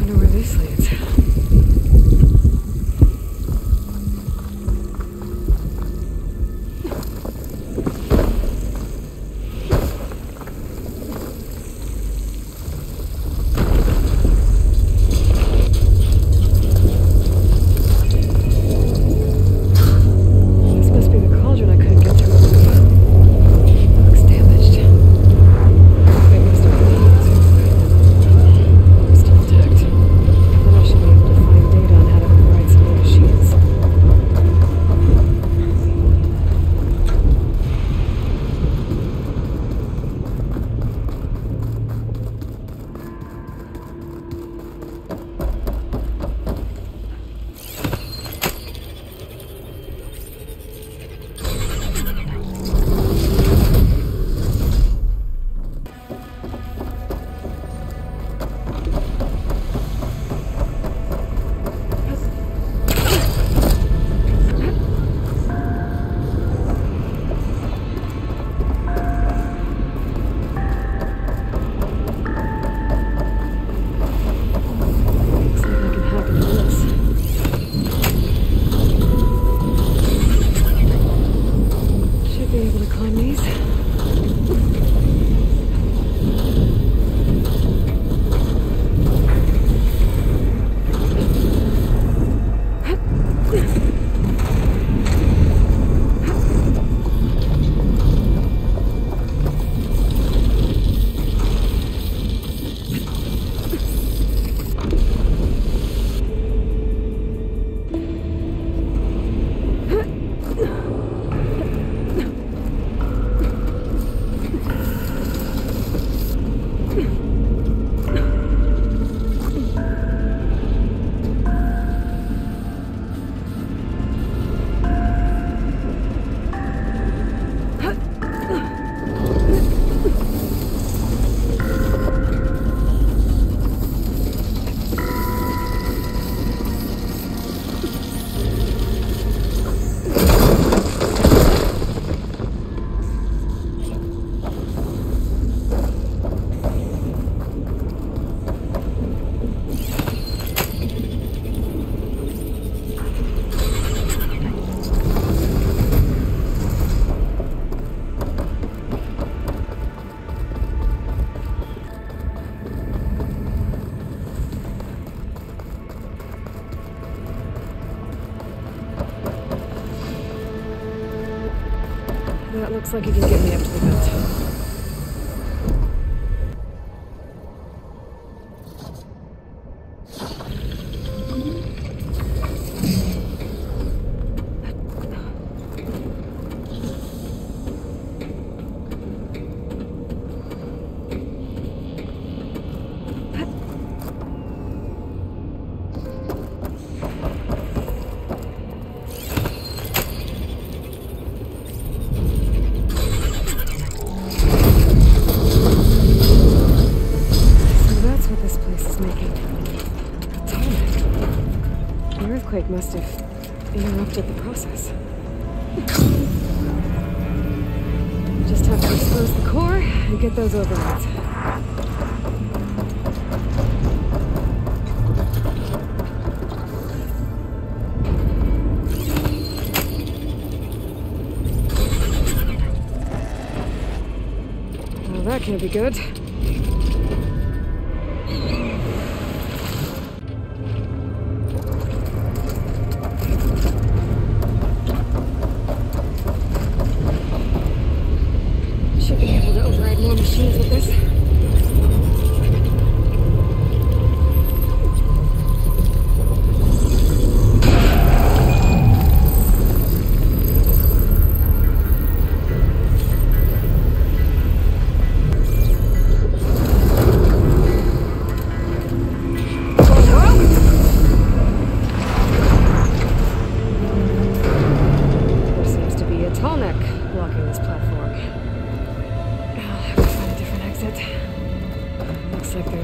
wonder where this leads. That looks like it can get me up to the vent. Have interrupted the process. Just have to expose the core and get those overrides. Well, that can't be good. Override more machines with this.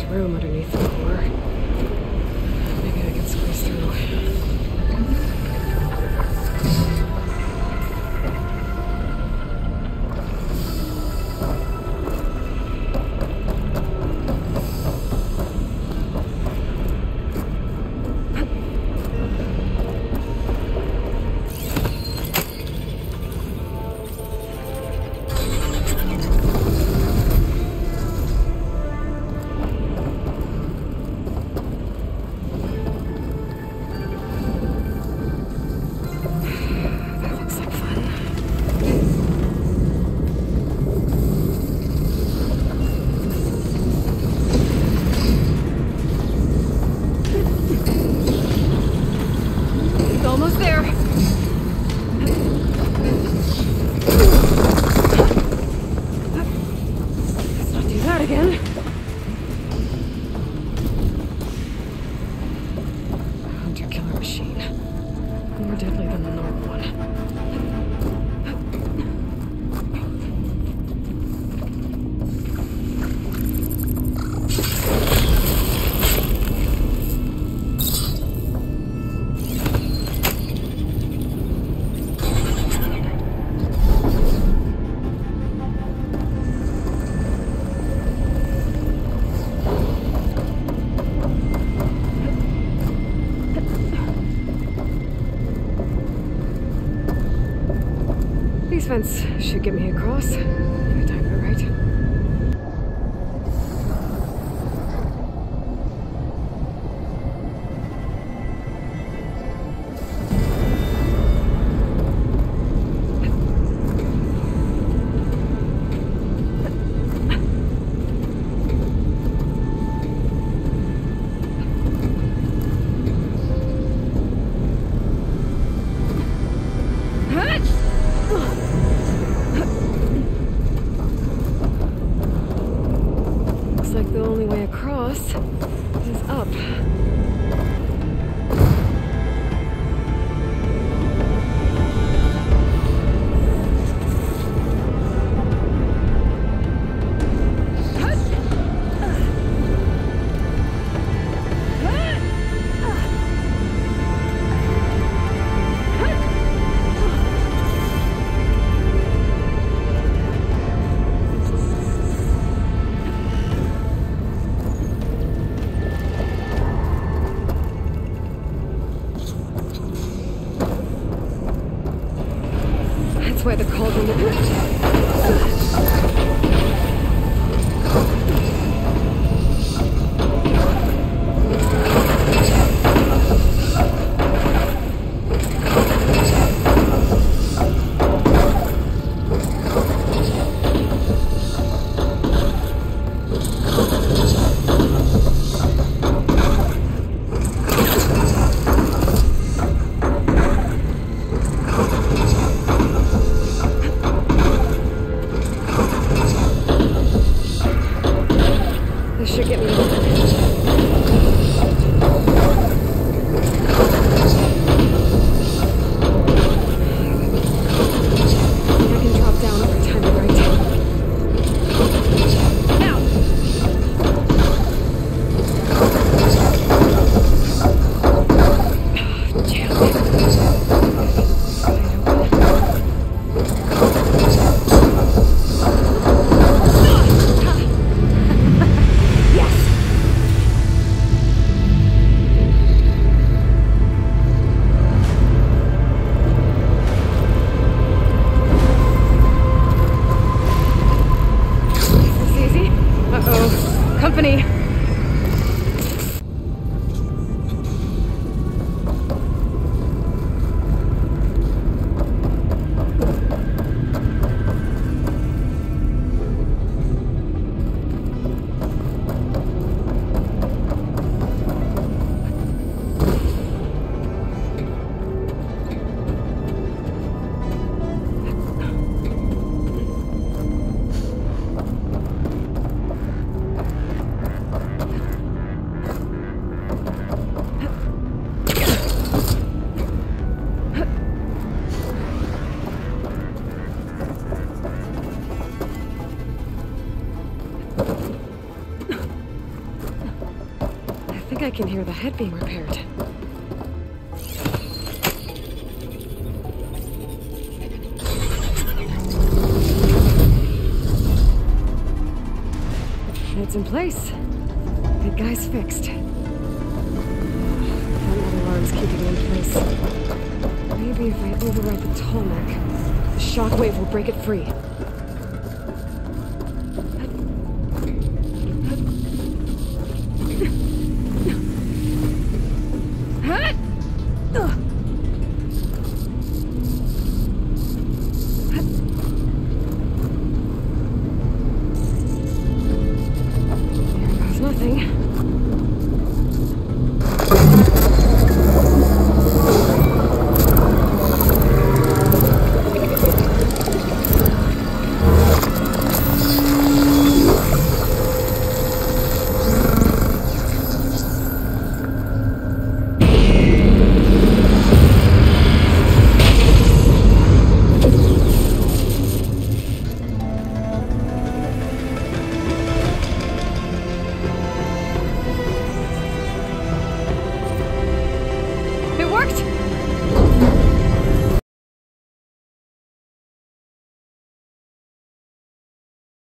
Like room underneath the core. Vents should get me across. That's why the cauldron. This think I can hear the head being repaired. It's in place. The guy's fixed. That alarm's keeping it in place. Maybe if I override the Tallneck, the shockwave will break it free. amazing.